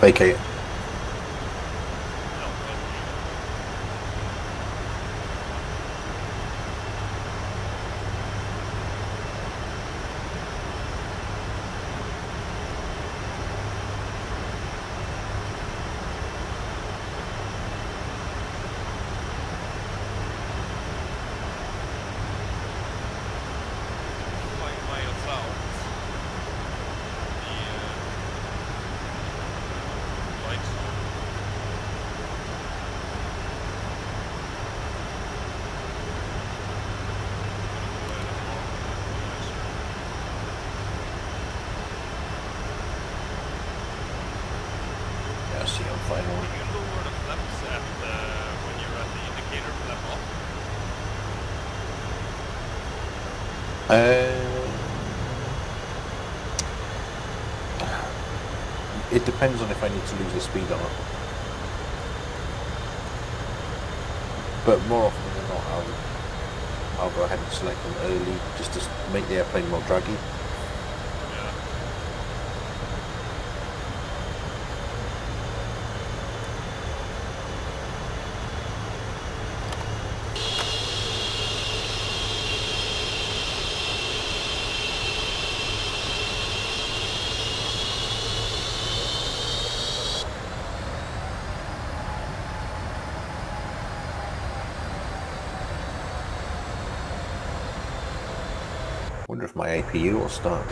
Vacate. No, vacate. Five miles out. The uh, light zone. Yeah, I see I'm fine. Can you lower the flaps at uh, when you're at the indicator flap off? Uh, it depends on if I need to lose the speed or not. But more often than not, I'll, I'll go ahead and select them early just to make the airplane more draggy. Yeah. Wonder if my APU will start.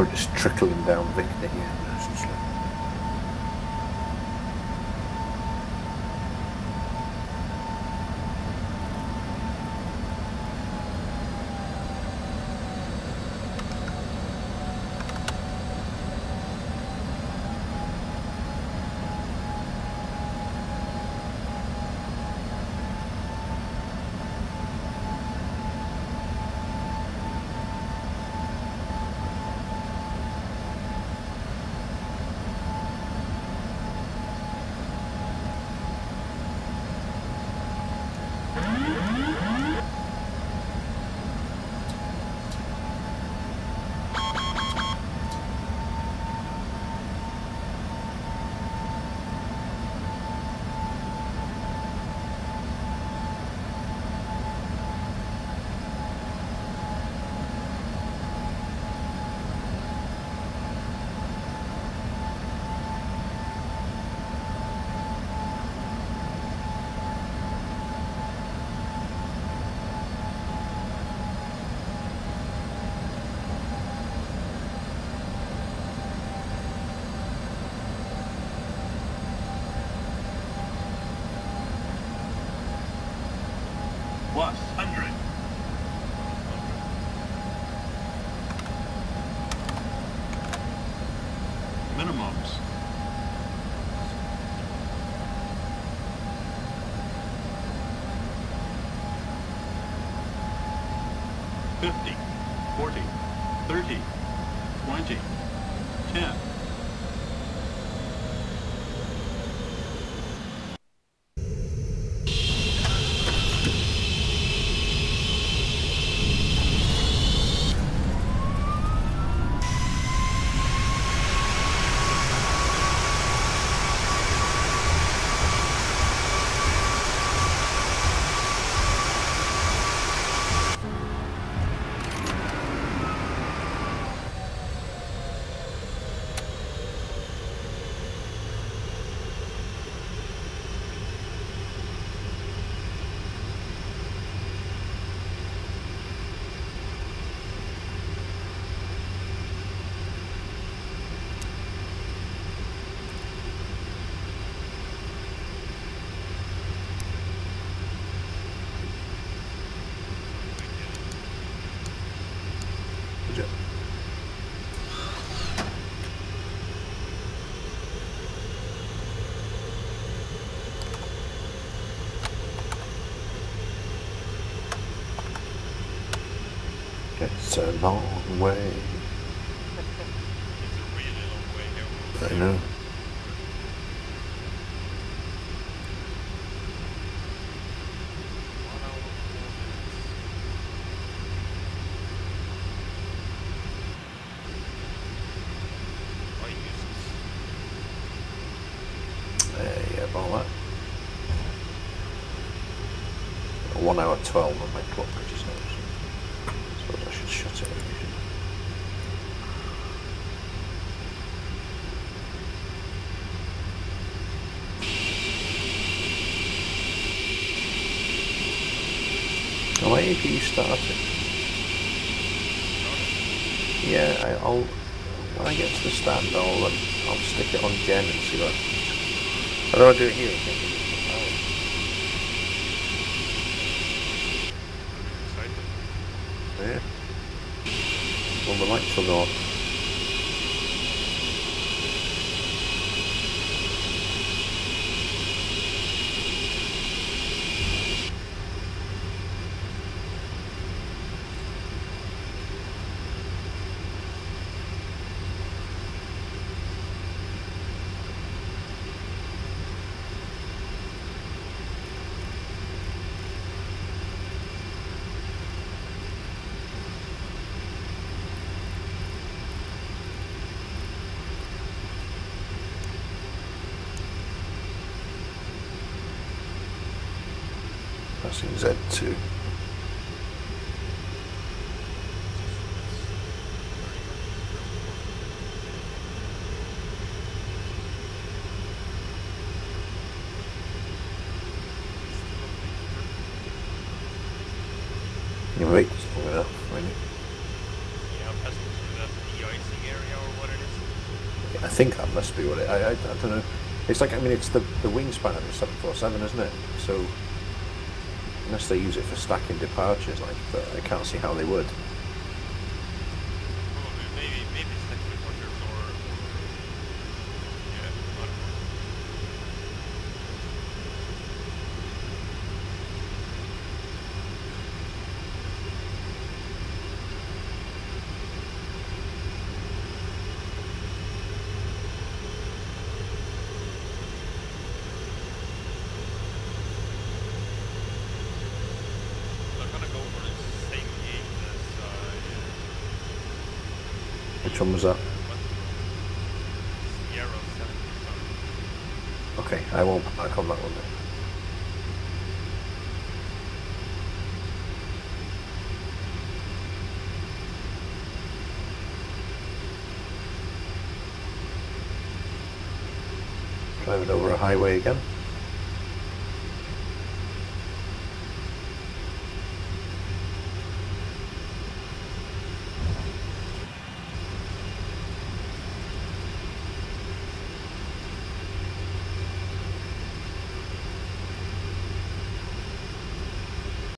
Oh, I'm just trickling down Victor here. Minimums. Fifty, forty, thirty, twenty, ten. Would you? It's a long way. I know. One hour, twelve on my clock, which is noticed. Suppose I should shut it. really, shouldn't I? Oh, my APU started. Yeah, I, I'll when I get to the stand, I'll um, I'll stick it on Gen and see what. How do I do it here? I think excited. Yeah. The lights will go on. Pressing Z2. You wait long enough, really. Yeah, passing through that de-icing area or what it is. I think that must be what it. I, I, I don't know. It's like I mean, it's the the wingspan of the seven four seven, isn't it? So unless they use it for stacking departures, like, but I can't see how they would. Probably, maybe, maybe it's like departures or, or yeah, I don't know. They're gonna go for the same gate as uh, Which one was that? what? Sierra 75. Okay, I won't back on that one then. Driving over a highway again.